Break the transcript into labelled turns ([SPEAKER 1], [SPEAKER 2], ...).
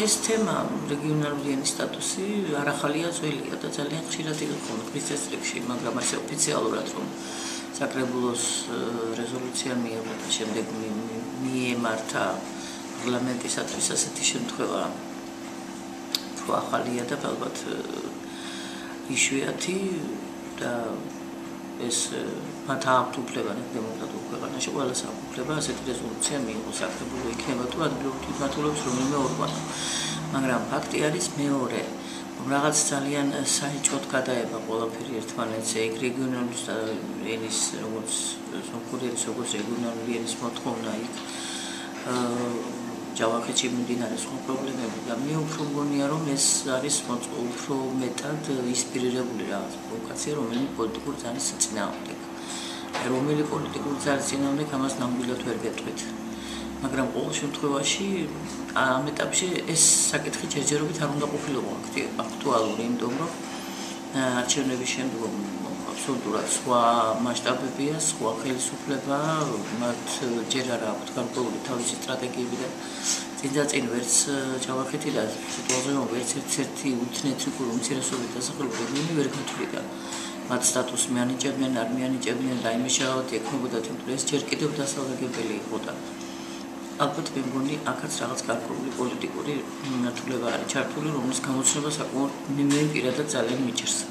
[SPEAKER 1] ეს თემა რეგიონალური ენის სტატუსი არ ახალია ძველია და ძალიან ხშირად იყო კონფლიქტის წესრიგში, მაგრამ ასე ოფიციალურად რომ საკრებულოს რეზოლუცია მიიღო და შემდეგ მიემართა პარლამენტისათვის ასეთი შემთხვევა უფრო ახალია და ალბათ იშვიათი ეს მათ აქვთ უფლება დემოკრატიულ ქვეყანაში ყველას აქვს უფლება ასეთი რეზოლუცია მიიღოს საკრებულო იქნება თუ ადგილობრივ თვითმმართველობს რომელიმე ორგანო მაგრამ ფაქტი არის მეორე. რაღაც ძალიან საერთოდ გადაება ყველაფერი ერთმანეთს ეგ რეგიონალური ენის როგორც სოფურის როგორც რეგიონალური ენის მოთხოვნა იქ ჯავახეთში მიმდინარე სხვა პრობლემები და მე უფრო მგონია რომ ეს არის უფრო მეტად ინსპირირებული რაღაც პროვოკაცია რომელიც პოლიტიკურ ძალის წინააღმდეგ რომელი პოლიტიკური ძალის წინააღმდეგ ამას ნამდვილად ვერ გეტყვით. მაგრამ ყოველ შემთხვევაში ამ ეტაპში ეს საკითხი ჯერჯერობით არ უნდა ყოფილიყო აქტუალური იმიტომ რომ არჩევნების შემდგომ აბსოლუტურად სხვა მასშტაბებია, სხვა ხელისუფლება, მათ ჯერ არ აქვთ გარკვეული თავისი სტრატეგიები და წინდაწინ ვერც ჩავახეთი და სიტუაციაზე რომ ვერც ერთ-ერთი უთნეთრიკული უმცირესობი დასახელება რეგიონი ვერ გათვლიდა. მათ სტატუსს მიანიჭებდნენ, არ მიანიჭებდნენ და იმის შეავთ ეკნებოდა თუმცა ეს ჯერ კიდევ დასავლაგებელი იყო და ალბათ მე მგონი აქაც რაღაც გარკვეული პოლიტიკური მიმართულება არის ჩართული, რომლის გამოცნობა საკმაოდ მე პირადად ძალიან მიჭირს.